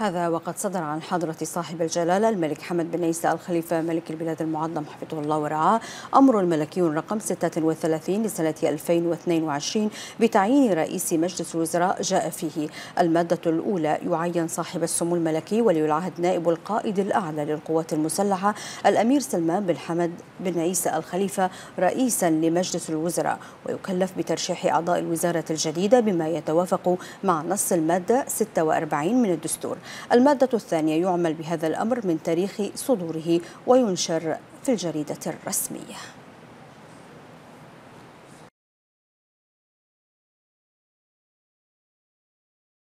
هذا وقد صدر عن حضرة صاحب الجلالة الملك حمد بن عيسى الخليفة ملك البلاد المعظم حفظه الله ورعاه أمر ملكي رقم 36 لسنة 2022 بتعيين رئيس مجلس الوزراء جاء فيه. المادة الأولى يعين صاحب السمو الملكي ولي العهد نائب القائد الأعلى للقوات المسلحة الأمير سلمان بن حمد بن عيسى الخليفة رئيسا لمجلس الوزراء ويكلف بترشيح أعضاء الوزارة الجديدة بما يتوافق مع نص المادة 46 من الدستور. المادة الثانية يعمل بهذا الأمر من تاريخ صدوره وينشر في الجريدة الرسمية.